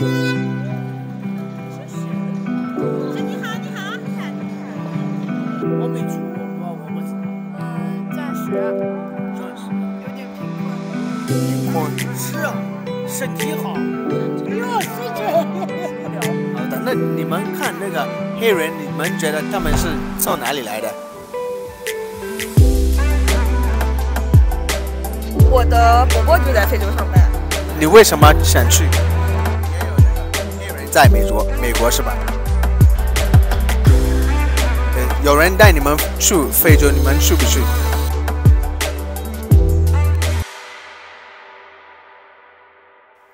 是啊，身体好。哟，水准。好的，那你们看那个黑人，你们觉得他们是从哪里来的？我的伯伯就在非洲上班。你为什么想去？也有那个黑人在美国，美国是吧？对，有人带你们去非洲，你们去不去？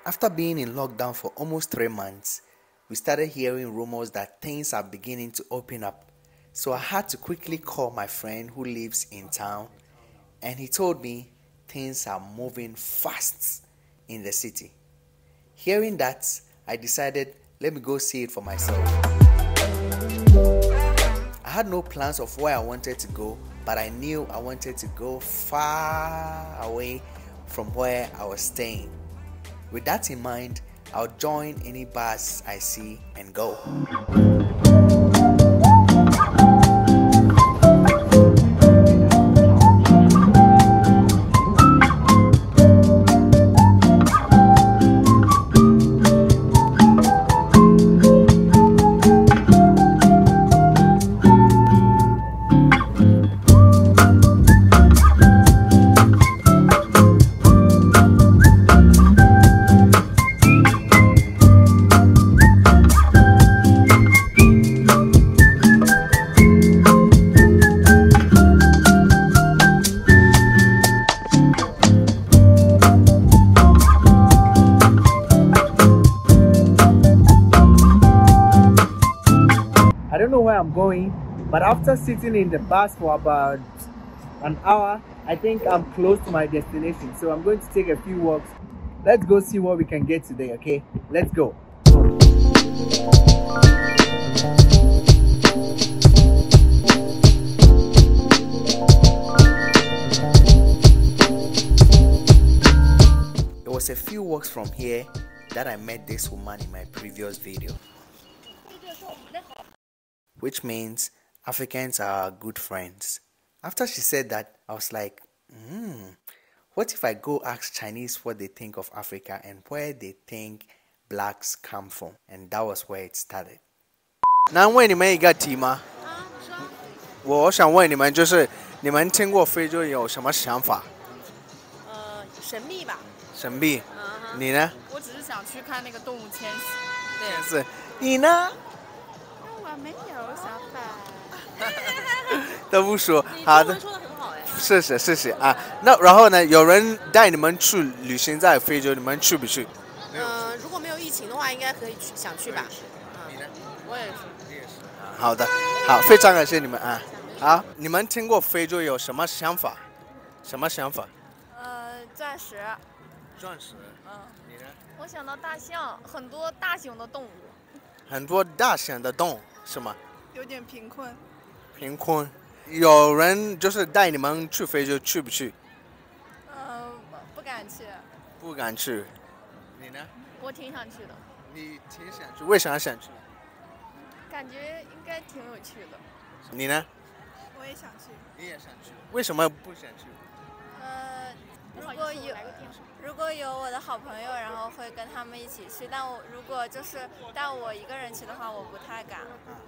After being in lockdown for almost three months, we started hearing rumors that things are beginning to open up. So I had to quickly call my friend who lives in town, and he told me things are moving fast in the city. Hearing that, I decided let me go see it for myself. I had no plans of where I wanted to go, but I knew I wanted to go far away from where I was staying. With that in mind, I'll join any bus I see and go. Don't know where I'm going, but after sitting in the bus for about an hour, I think I'm close to my destination. So I'm going to take a few walks. Let's go see what we can get today, okay? Let's go. It was a few walks from here that I met this woman in my previous video Which means Africans are good friends. After she said that, I was like, hmm, what if I go ask Chinese what they think of Africa and where they think blacks come from? And that was where it started. 那问你们一个题吗？啊，说。我想问你们，就是你们听过非洲有什么想法？呃，神秘吧。神秘，嗯哼。你呢？我只是想去看那个动物迁徙。对。是，你呢？ 我没有想法。都不说。好的，说的很好哎。谢谢谢谢啊。那然后呢？有人带你们去旅行在非洲，你们去不去？嗯，如果没有疫情的话，应该可以去，想去吧。你呢？我也是。好的，好，非常感谢你们啊。好，你们听过非洲有什么想法？什么想法？呃，钻石，钻石。嗯，你呢？我想到大象，很多大型的动物。很多大型的动物是吗？有点贫困。贫困。有人就是带你们去非洲，去不去？嗯，不敢去。不敢去。你呢？我挺想去的。你挺想去？为啥想去？感觉应该挺有趣的。你呢？我也想去。你也想去？为什么不想去？呃，如果有如果有我的好朋友，然后会跟他们一起去。但我如果就是带我一个人去的话，我不太敢。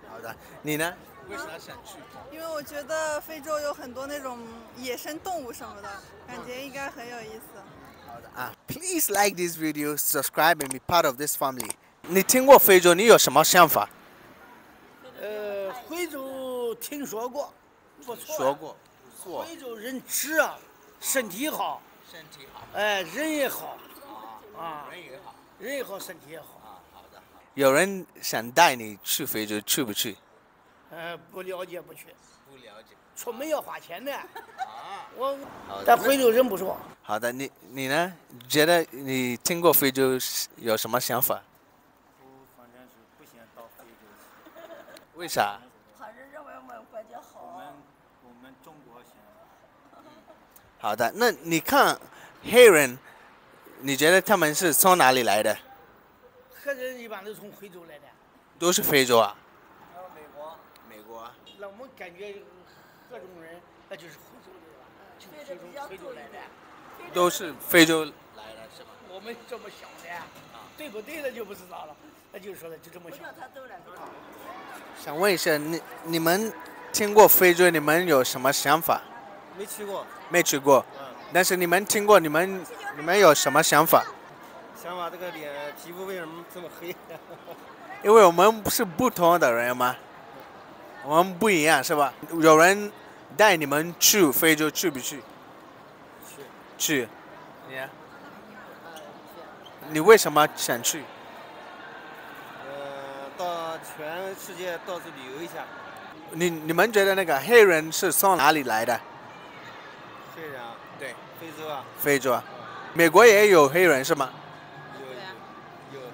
好的，你呢？为啥想去？因为我觉得非洲有很多那种野生动物什么的，感觉应该很有意思。好的啊，Please like this video, subscribe and be part of this family。你听过非洲？你有什么想法？呃，非洲听说过，不错。说过，不错。非洲人吃啊，身体好。身体好。哎，人也好。啊。人也好。人也好，身体也好。啊，好的。有人想带你去非洲，去不去？呃，不了解不去。不了解。出门要花钱的。啊。我。但非洲人不错。好的，你你呢？觉得你听过非洲有什么想法？我反正是不想到非洲去。为啥？还是认为我们国家好。我们我们中国想。好的，那你看黑人，你觉得他们是从哪里来的？黑人一般都从非洲来的。都是非洲啊？还有美国，美国啊。那我们感觉各种人那就是非洲的吧，就是非洲非洲来的。都是非洲来的是吧？我们这么想的，对不对的就不知道了。那就是说的就这么想。想问一下，你你们听过非洲，你们有什么想法？没去过，没去过，嗯，但是你们听过，你们你们有什么想法？想法这个脸皮肤为什么这么黑？因为我们是不同的人嘛，我们不一样是吧？有人带你们去非洲，去不去？去。去。你呢？你为什么想去？呃，到全世界到处旅游一下。你你们觉得那个黑人是从哪里来的？对，非洲啊，非洲啊。美国也有黑人是吗？有有有，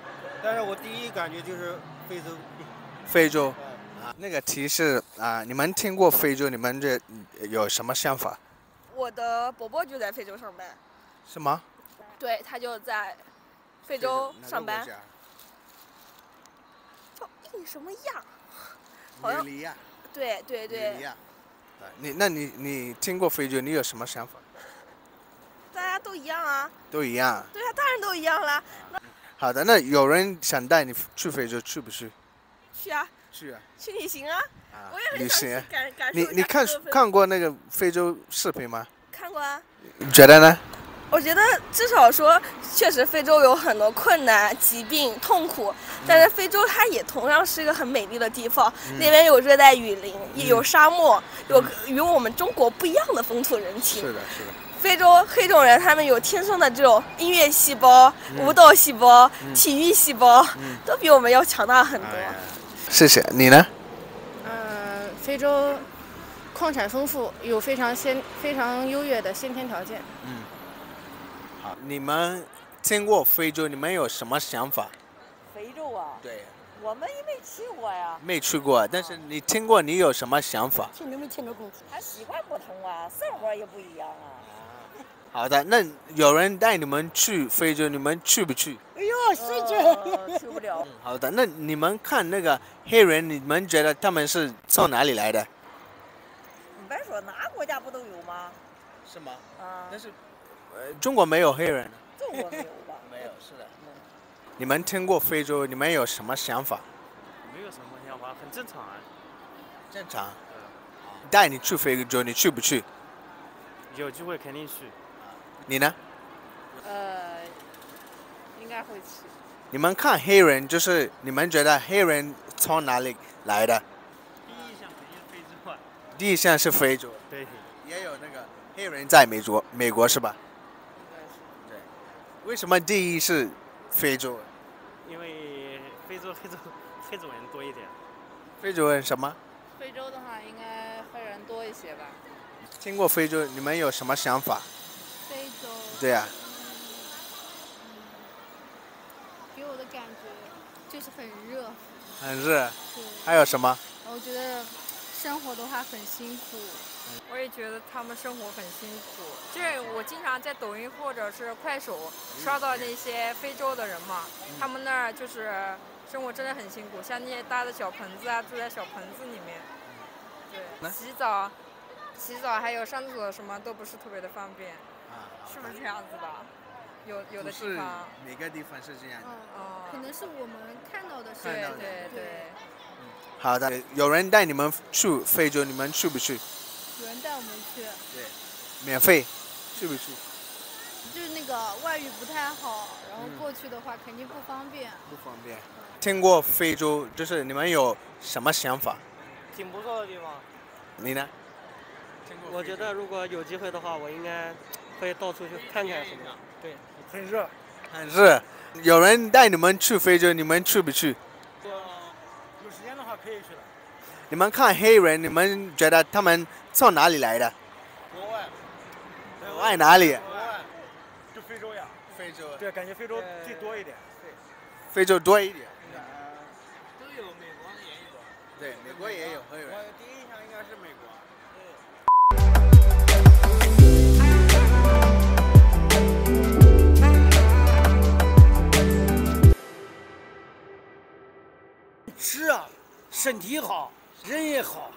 但是我第一感觉就是非洲。非洲那个提示啊，你们听过非洲？你们这有什么想法？我的伯伯就在非洲上班，是吗？对他就在非洲上班，叫印什么亚？国家？尼日利亚。对对尼日对利，亚。啊，你那你你听过非洲？你有什么想法？都一样啊，都一样。对啊，当然都一样啦。好的，那有人想带你去非洲，去不去？去啊，去啊。去旅行啊，啊我也很想旅行去。感感受你你看看过那个非洲视频吗？看过啊。你觉得呢？我觉得至少说，确实非洲有很多困难、疾病、痛苦，但是非洲它也同样是一个很美丽的地方。那边有热带雨林，也有沙漠，有与我们中国不一样的风土人情。是的，是的。非洲黑种人他们有天生的这种音乐细胞、舞蹈细胞、体育细胞，都比我们要强大很多。谢谢你呢？嗯，非洲矿产丰富，有非常先非常优越的先天条件。嗯好，你们听过非洲？你们有什么想法？非洲啊，对，我们也没去过呀，没去过，但是你听过，你有什么想法？听都没听着过。他习惯不同啊，生活也不一样啊。好的，那有人带你们去非洲，你们去不去？哎呦，谁去？去不了。好的，那你们看那个黑人，你们觉得他们是从哪里来的？你别说，哪国家不都有吗？是吗？啊，但是，呃，中国没有黑人。中国没有吧？没有，是的。你们听过非洲？你们有什么想法？没有什么想法，很正常啊。正常。带你去非洲，你去不去？有机会肯定去。你呢？呃，应该会去。你们看黑人，就是你们觉得黑人从哪里来的？第一印象肯定是非洲啊。第一项是非洲，对。也有那个黑人在美国，美国是吧？对。为什么第一是非洲？因为非洲黑种黑种人多一点。非洲人什么？非洲的话，应该黑人多一些吧。听过非洲，你们有什么想法？对呀、给我的感觉就是很热，很热。还有什么？我觉得生活的话很辛苦。我也觉得他们生活很辛苦。就是我经常在抖音或者是快手刷到那些非洲的人嘛，他们那儿就是生活真的很辛苦，像那些搭的小棚子啊，住在小棚子里面，对，洗澡、洗澡还有上厕所什么都不是特别的方便，是不是这样子的？有有的地方，每个地方是这样的。哦，可能是我们看到的是对对对。好的，有人带你们去非洲，你们去不去？有人带我们去，对。免费，去不去？就是那个外语不太好，然后过去的话肯定不方便。不方便。听过非洲，就是你们有什么想法？挺不错的地方。你呢？我觉得如果有机会的话，我应该会到处去看看什么。对，很热，很热。有人带你们去非洲，你们去不去？有时间的话可以去的。你们看黑人，你们觉得他们从哪里来的？国外。国外哪里？国外，就非洲呀。非洲。对，感觉非洲最多一点。对非洲多一点。都有，美国也有。对，美国也有黑人。我第一印象应该是美国。身体好，人也好。